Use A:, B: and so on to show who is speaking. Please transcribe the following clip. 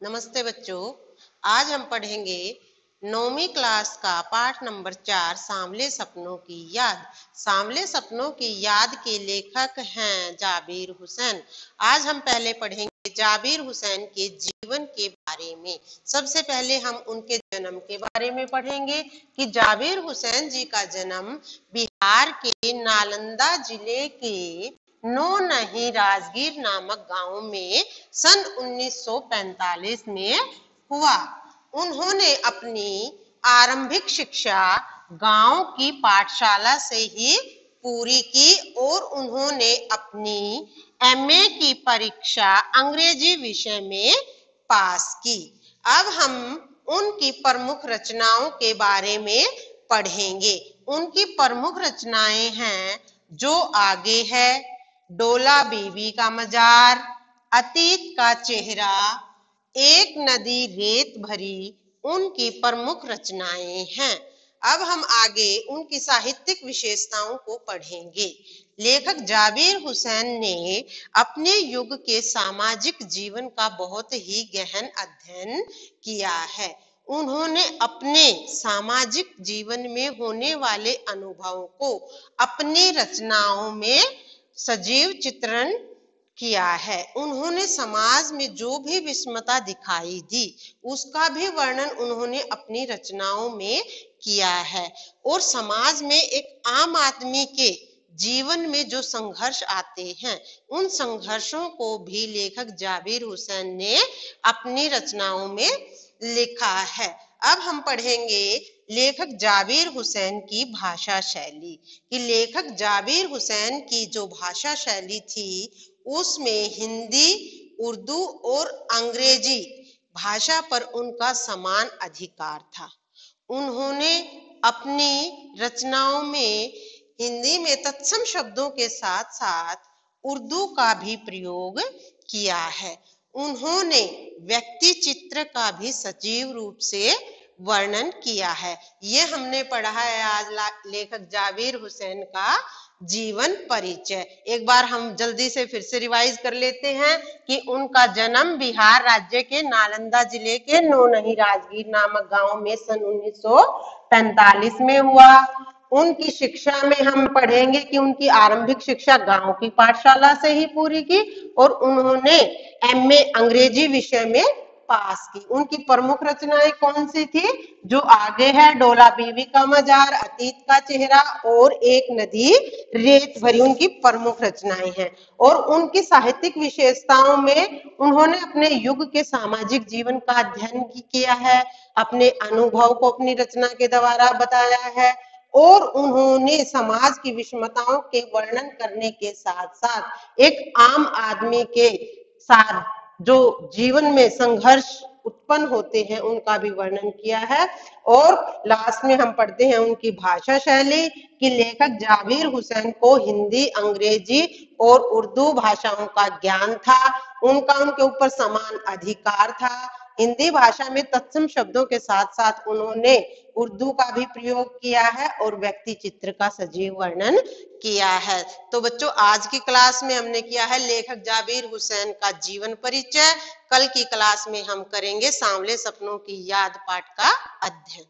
A: नमस्ते बच्चों। आज हम पढ़ेंगे नौवीं क्लास का पाठ नंबर चार सांवले सपनों की याद। सांवले सपनों की याद के लेखक हैं जाबिर हुसैन। आज हम पहले पढ़ेंगे जाबिर हुसैन के जीवन के बारे में। सबसे पहले हम उनके जन्म के बारे में पढ़ेंगे कि जाबिर हुसैन जी का जन्म बिहार के नालंदा ज़िले के नो नहीं राजगीर नामक गाँव में सन 1945 में हुआ। उन्होंने अपनी आरंभिक शिक्षा गाँव की पाठशाला से ही पूरी की और उन्होंने अपनी एमए की परीक्षा अंग्रेज़ी विषय में पास की। अब हम उनकी प्रमुख रचनाओं के बारे में पढ़ेंगे। उनकी प्रमुख रचनाएँ हैं, जो आगे है। डोला बीबी का मजार, अतीत का चेहरा, एक नदी रेत भरी उनकी प्रमुख रचनाएँ हैं। अब हम आगे उनकी साहित्यिक विशेषताओं को पढ़ेंगे। लेखक जाबिर हुसैन ने अपने युग के सामाजिक जीवन का बहुत ही गहन अध्ययन किया है। उन्होंने अपने सामाजिक जीवन में होने वाले अनुभवों को अपनी रचनाओं में सजीव चित्रण किया है। उन्होंने समाज में जो भी विषमता दिखाई दी, उसका भी वर्णन उन्होंने अपनी रचनाओं में किया है। और समाज में एक आम आदमी के जीवन में जो संघर्ष आते हैं, उन संघर्षों को भी लेखक जाबिर हुसैन ने अपनी रचनाओं में लिखा है। अब हम पढ़ेंगे लेखक जाबिर हुसैन की भाषा शैली। कि लेखक जाबिर हुसैन की जो भाषा शैली थी, उसमें हिंदी, उर्दू और अंग्रेज़ी भाषा पर उनका समान अधिकार था। उन्होंने अपनी रचनाओं में हिंदी में तत्सम शब्दों के साथ साथ उर्दू का भी प्रयोग किया है। उन्होंने व्यक्ति चित्र का भी सजीव रूप से वर्णन किया है। ये हमने पढ़ा है आज लेखक जावीर हुसैन का जीवन परिचय। एक बार हम जल्दी से फिर से रिवाइज कर लेते हैं कि उनका जन्म बिहार राज्य के नालंदा ज़िले के नोनही राजगीर नामक गाँव में सन 1945 में हुआ। उनकी शिक्षा में हम पढ़ेंगे कि उनकी आरंभिक शिक्षा गाँव की पाठशाला से ही पूरी की और उन्होंने एमए अंग्रेज़ी विषय में पास की। उनकी प्रमुख रचनाएँ कौन सी थी? जो आगे है, डोला बीवी का मजार, अतीत का चेहरा और एक नदी, रेत भरी उनकी प्रमुख रचनाएँ हैं। और उनकी साहित्यिक विशेषताओं में उन्होंने अपने युग के सामाजिक जीवन का अध्ययन किया है, अपने अनुभव को अपनी रचना के द्वारा बताया है और उन्होंने समाज की विषमताओं के वर्णन करने के साथ साथ एक आम आदमी के साथ जो जीवन में संघर्ष उत्पन्न होते हैं, उनका भी वर्णन किया है। और लास्ट में हम पढ़ते हैं उनकी भाषा शैली कि लेखक जाबिर हुसैन को हिंदी, अंग्रेज़ी और उर्दू भाषाओं का ज्ञान था। उनका उनके ऊपर समान अधिकार था। हिंदी भाषा में तत्सम शब्दों के साथ साथ उन्होंने उर्दू का भी प्रयोग किया है और व्यक्ति चित्र का सजीव वर्णन किया है। तो बच्चों, आज की क्लास में हमने किया है लेखक जाबिर हुसैन का जीवन परिचय। कल की क्लास में हम करेंगे सांवले सपनों की याद पाठ का अध्ययन।